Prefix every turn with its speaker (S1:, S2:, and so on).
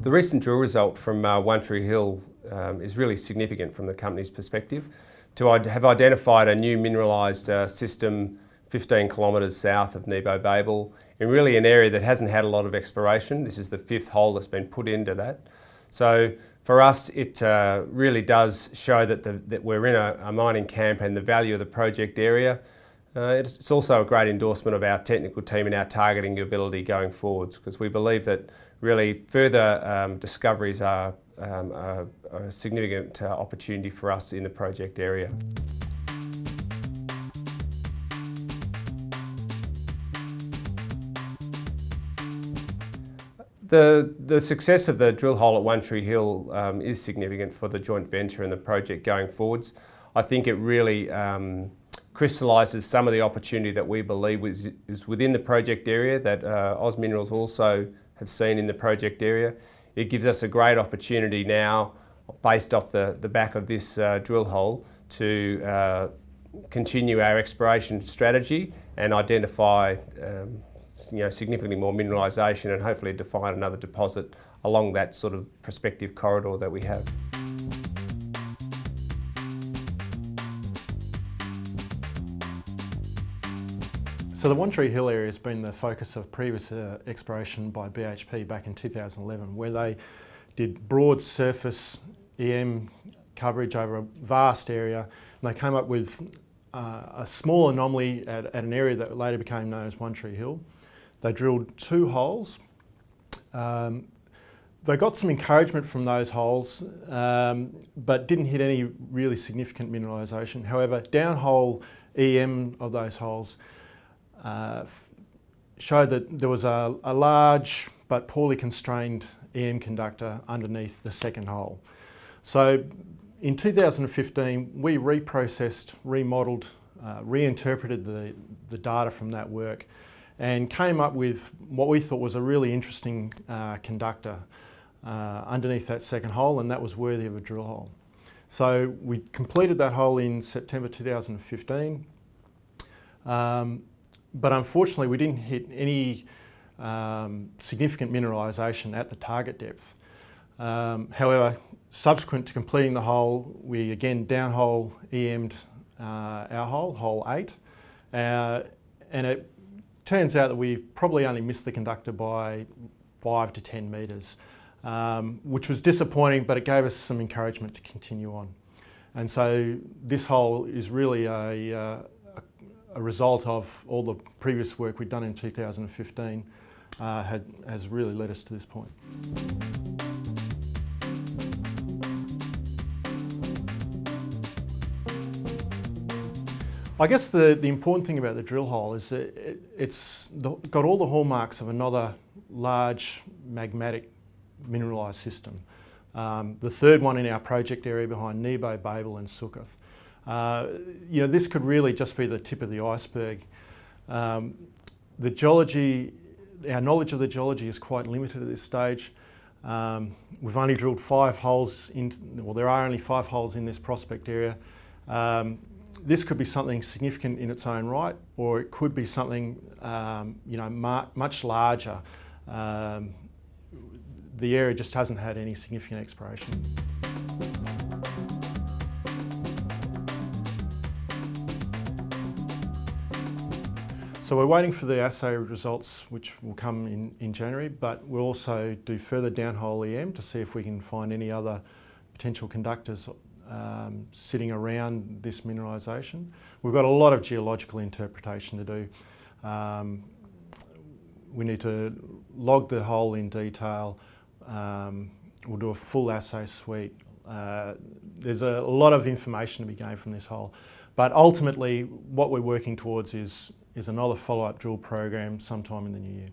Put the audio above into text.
S1: The recent drill result from uh, One Tree Hill um, is really significant from the company's perspective. To have identified a new mineralised uh, system 15 kilometres south of Nebo Babel in really an area that hasn't had a lot of exploration. This is the fifth hole that's been put into that. So for us, it uh, really does show that, the, that we're in a, a, mining camp and the value of the project area. Uh, it's, also a great endorsement of our technical team and our targeting ability going forwards because we believe that really further um, discoveries are, um, a significant uh, opportunity for us in the project area. The, the success of the drill hole at One Tree Hill um, is significant for the joint venture and the project going forwards. I think it really um, crystallises some of the opportunity that we believe is within the project area that uh, Oz Minerals also have seen in the project area. It gives us a great opportunity now, based off the, the back of this uh, drill hole, to uh, continue our exploration strategy and identify um, you know, significantly more mineralisation and hopefully define another deposit along that sort of prospective corridor that we have.
S2: So the One Tree Hill area has been the focus of previous uh, exploration by BHP back in 2011 where they did broad surface EM coverage over a vast area and they came up with uh, a small anomaly at, at, an area that later became known as One Tree Hill. They drilled two holes. Um, they got some encouragement from those holes, um, but didn't hit any really significant mineralisation. However, downhole EM of those holes uh, showed that there was a, a, large but poorly constrained EM conductor underneath the second hole. So in 2015, we reprocessed, remodelled, uh, reinterpreted the, the data from that work and came up with what we thought was a really interesting uh, conductor uh, underneath that second hole and that was worthy of a drill hole. So we completed that hole in September 2015 um, but unfortunately we didn't hit any um, significant mineralisation at the target depth. Um, however, subsequent to completing the hole, we again downhole EM'd uh, our hole, hole 8, uh, and it turns out that we probably only missed the conductor by five to 10 metres, um, which was disappointing, but it gave us some encouragement to continue on. And so this hole is really a, uh, a result of all the previous work we'd done in 2015 uh, had, has really led us to this point. I guess the, the important thing about the drill hole is that it, it's got all the hallmarks of another large magmatic mineralised system. Um, the third one in our project area behind Nebo, Babel and Succoth. Uh, you know, this could really just be the tip of the iceberg. Um, the geology, our knowledge of the geology is quite limited at this stage. Um, we've only drilled five holes in, well there are only five holes in this prospect area. Um, this could be something significant in its own right, or it could be something um, you know much larger. Um, the area just hasn't had any significant exploration. So we're waiting for the assay results which will come in, in January, but we'll also do further downhole EM to see if we can find any other potential conductors um, sitting around this mineralisation. We've got a lot of geological interpretation to do. Um, we need to log the hole in detail. Um, we'll do a full assay suite. Uh, there's a lot of information to be gained from this hole. But ultimately, what we're working towards is, is another follow-up drill program sometime in the new year.